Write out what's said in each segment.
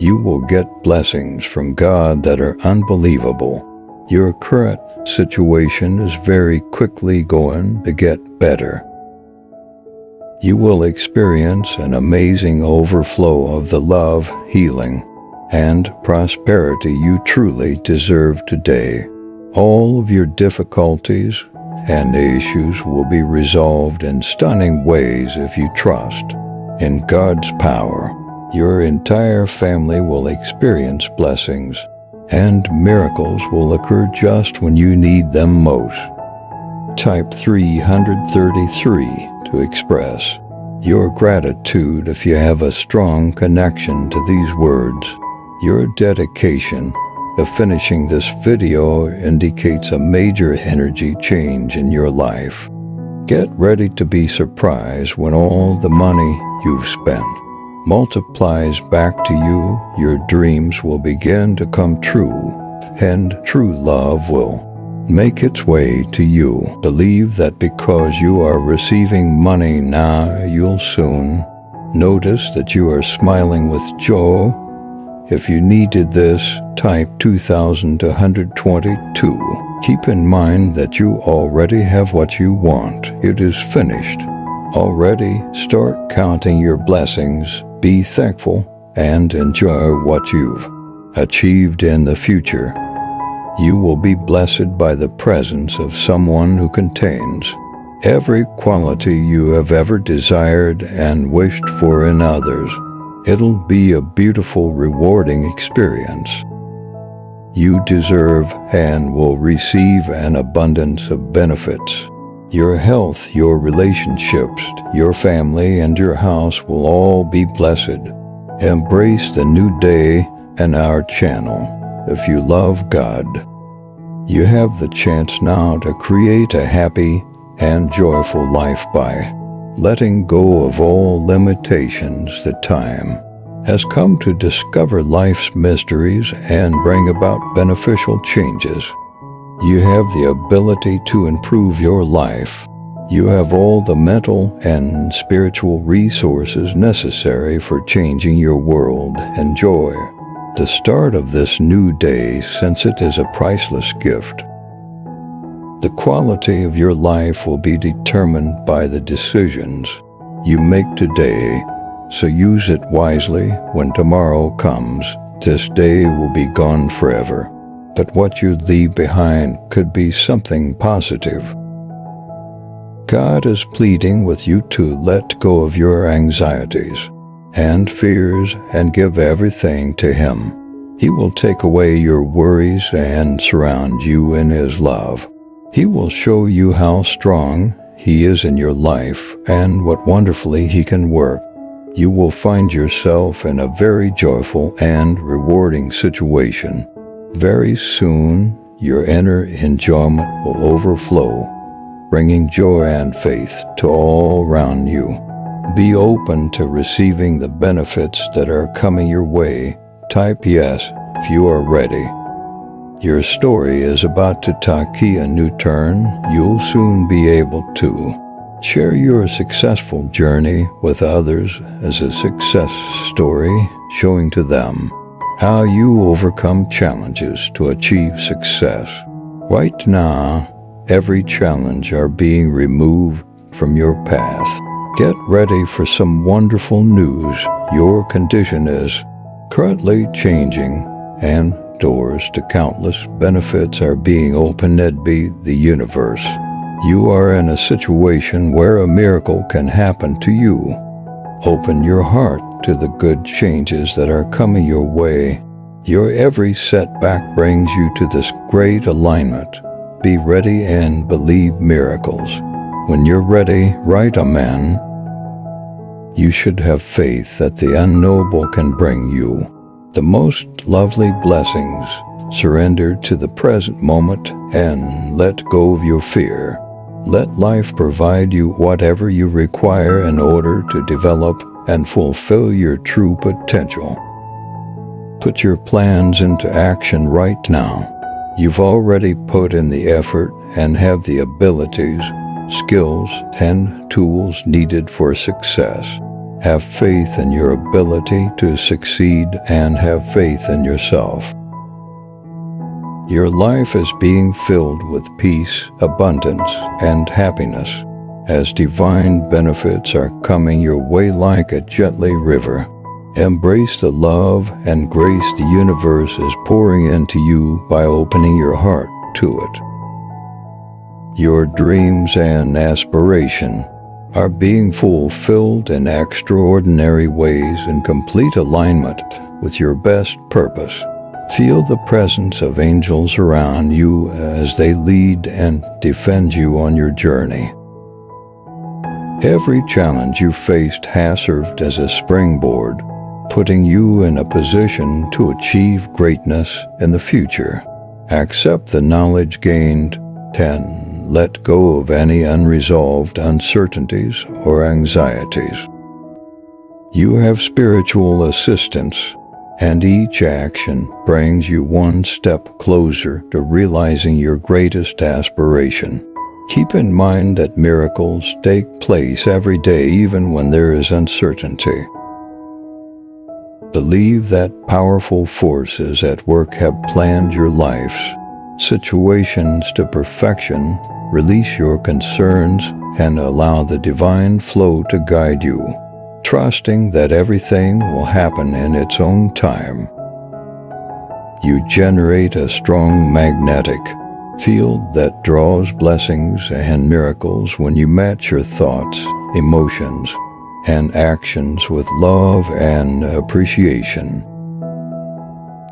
You will get blessings from God that are unbelievable. Your current situation is very quickly going to get better. You will experience an amazing overflow of the love, healing, and prosperity you truly deserve today. All of your difficulties and issues will be resolved in stunning ways if you trust in God's power. Your entire family will experience blessings, and miracles will occur just when you need them most. Type 333 to express your gratitude if you have a strong connection to these words. Your dedication of finishing this video indicates a major energy change in your life. Get ready to be surprised when all the money you've spent multiplies back to you, your dreams will begin to come true, and true love will make its way to you. Believe that because you are receiving money now, you'll soon notice that you are smiling with joy if you needed this, type 2122. Keep in mind that you already have what you want. It is finished. Already start counting your blessings, be thankful, and enjoy what you've achieved in the future. You will be blessed by the presence of someone who contains every quality you have ever desired and wished for in others. It'll be a beautiful, rewarding experience. You deserve and will receive an abundance of benefits. Your health, your relationships, your family, and your house will all be blessed. Embrace the new day and our channel if you love God. You have the chance now to create a happy and joyful life by letting go of all limitations, the time has come to discover life's mysteries and bring about beneficial changes. You have the ability to improve your life. You have all the mental and spiritual resources necessary for changing your world. and joy. the start of this new day since it is a priceless gift. The quality of your life will be determined by the decisions you make today, so use it wisely when tomorrow comes. This day will be gone forever, but what you leave behind could be something positive. God is pleading with you to let go of your anxieties and fears and give everything to Him. He will take away your worries and surround you in His love. He will show you how strong He is in your life and what wonderfully He can work. You will find yourself in a very joyful and rewarding situation. Very soon, your inner enjoyment will overflow, bringing joy and faith to all around you. Be open to receiving the benefits that are coming your way. Type yes if you are ready. Your story is about to take a new turn. You'll soon be able to share your successful journey with others as a success story, showing to them how you overcome challenges to achieve success. Right now, every challenge are being removed from your path. Get ready for some wonderful news. Your condition is currently changing and doors to countless benefits are being opened at be the universe. You are in a situation where a miracle can happen to you. Open your heart to the good changes that are coming your way. Your every setback brings you to this great alignment. Be ready and believe miracles. When you're ready, write Amen. You should have faith that the unknowable can bring you the most lovely blessings. Surrender to the present moment and let go of your fear. Let life provide you whatever you require in order to develop and fulfill your true potential. Put your plans into action right now. You've already put in the effort and have the abilities, skills, and tools needed for success. Have faith in your ability to succeed and have faith in yourself. Your life is being filled with peace, abundance, and happiness as divine benefits are coming your way like a gently river. Embrace the love and grace the universe is pouring into you by opening your heart to it. Your dreams and aspiration are being fulfilled in extraordinary ways in complete alignment with your best purpose. Feel the presence of angels around you as they lead and defend you on your journey. Every challenge you faced has served as a springboard putting you in a position to achieve greatness in the future. Accept the knowledge gained. 10. Let go of any unresolved uncertainties or anxieties. You have spiritual assistance, and each action brings you one step closer to realizing your greatest aspiration. Keep in mind that miracles take place every day even when there is uncertainty. Believe that powerful forces at work have planned your life's situations to perfection. Release your concerns and allow the divine flow to guide you, trusting that everything will happen in its own time. You generate a strong magnetic field that draws blessings and miracles when you match your thoughts, emotions, and actions with love and appreciation.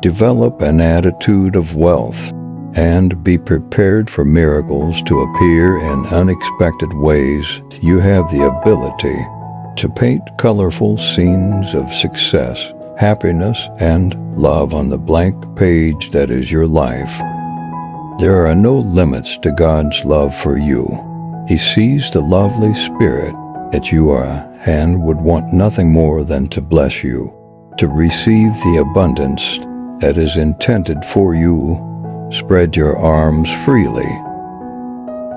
Develop an attitude of wealth and be prepared for miracles to appear in unexpected ways. You have the ability to paint colorful scenes of success, happiness, and love on the blank page that is your life. There are no limits to God's love for you. He sees the lovely spirit that you are and would want nothing more than to bless you, to receive the abundance that is intended for you. Spread your arms freely.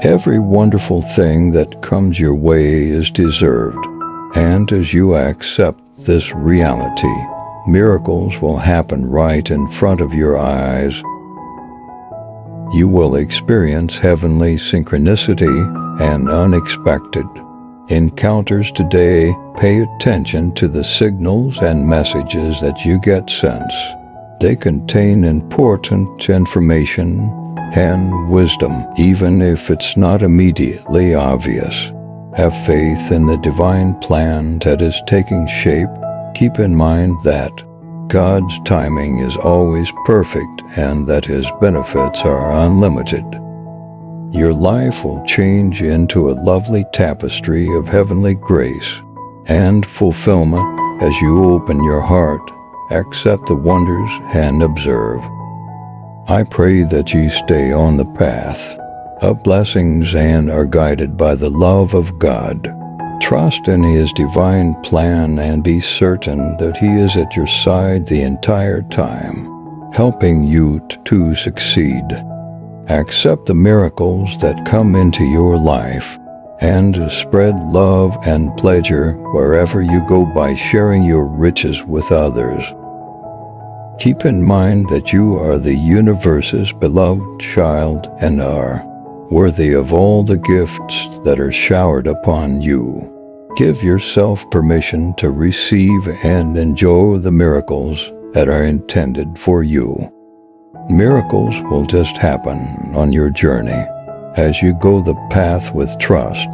Every wonderful thing that comes your way is deserved, and as you accept this reality, miracles will happen right in front of your eyes. You will experience heavenly synchronicity and unexpected encounters today, pay attention to the signals and messages that you get sent. They contain important information and wisdom, even if it's not immediately obvious. Have faith in the divine plan that is taking shape. Keep in mind that God's timing is always perfect and that His benefits are unlimited your life will change into a lovely tapestry of heavenly grace and fulfillment as you open your heart, accept the wonders, and observe. I pray that you stay on the path of blessings and are guided by the love of God. Trust in His divine plan and be certain that He is at your side the entire time, helping you to succeed. Accept the miracles that come into your life and spread love and pleasure wherever you go by sharing your riches with others. Keep in mind that you are the universe's beloved child and are worthy of all the gifts that are showered upon you. Give yourself permission to receive and enjoy the miracles that are intended for you. Miracles will just happen on your journey as you go the path with trust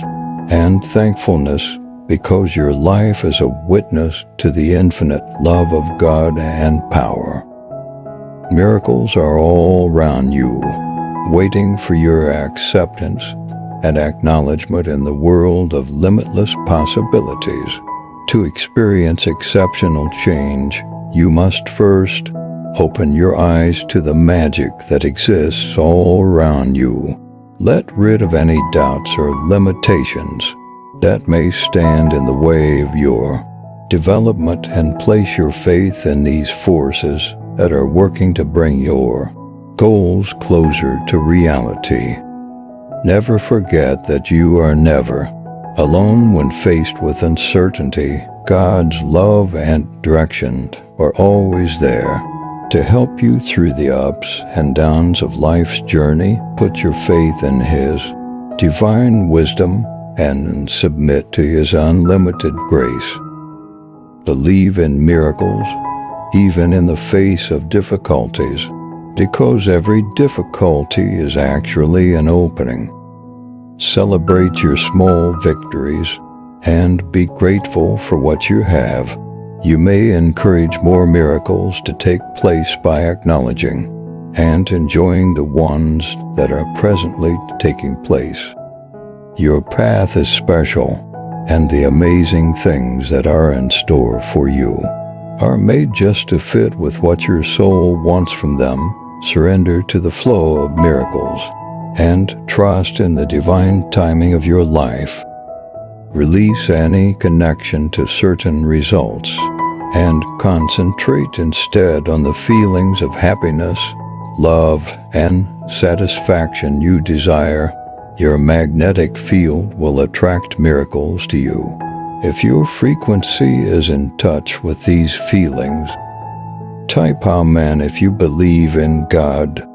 and thankfulness because your life is a witness to the infinite love of God and power. Miracles are all around you, waiting for your acceptance and acknowledgement in the world of limitless possibilities. To experience exceptional change, you must first Open your eyes to the magic that exists all around you. Let rid of any doubts or limitations that may stand in the way of your development and place your faith in these forces that are working to bring your goals closer to reality. Never forget that you are never alone when faced with uncertainty. God's love and direction are always there to help you through the ups and downs of life's journey. Put your faith in His divine wisdom and submit to His unlimited grace. Believe in miracles, even in the face of difficulties, because every difficulty is actually an opening. Celebrate your small victories and be grateful for what you have. You may encourage more miracles to take place by acknowledging and enjoying the ones that are presently taking place. Your path is special, and the amazing things that are in store for you are made just to fit with what your soul wants from them. Surrender to the flow of miracles and trust in the divine timing of your life. Release any connection to certain results and concentrate instead on the feelings of happiness, love, and satisfaction you desire. Your magnetic field will attract miracles to you. If your frequency is in touch with these feelings, type Amen if you believe in God